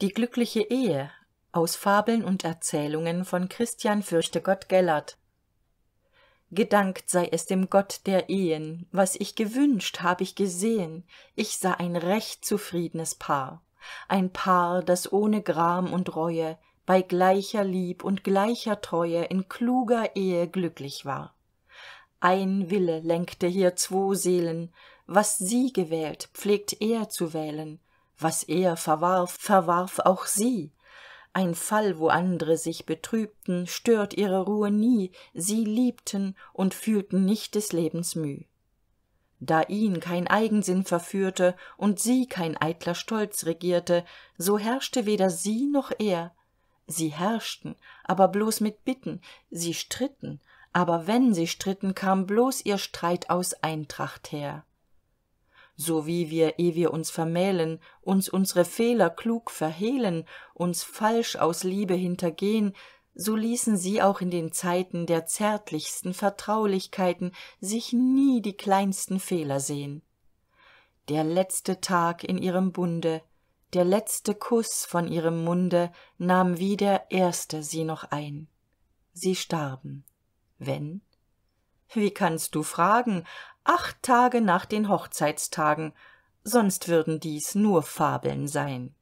die glückliche ehe aus fabeln und erzählungen von christian fürchtegott gellert. Gedankt sei es dem gott der ehen. Was ich gewünscht hab ich gesehen. Ich sah ein recht zufriednes paar. Ein paar das ohne gram und reue bei gleicher lieb und gleicher treue in kluger ehe glücklich war. Ein wille lenkte hier zwo seelen. Was sie gewählt pflegt er zu wählen was er verwarf verwarf auch sie. Ein fall wo andre sich betrübten stört ihre ruhe nie. Sie liebten und fühlten nicht des lebens müh da ihn kein eigensinn verführte und sie kein eitler stolz regierte so herrschte weder sie noch er. Sie herrschten aber bloß mit bitten. Sie stritten aber wenn sie stritten kam bloß ihr streit aus eintracht her so wie wir eh wir uns vermählen uns unsre fehler klug verhehlen uns falsch aus liebe hintergehn so ließen sie auch in den zeiten der zärtlichsten vertraulichkeiten sich nie die kleinsten fehler sehn der letzte tag in ihrem bunde der letzte kuß von ihrem munde nahm wie der erste sie noch ein. Sie starben. Wenn? Wie kannst du fragen acht tage nach den hochzeitstagen. Sonst würden dies nur fabeln sein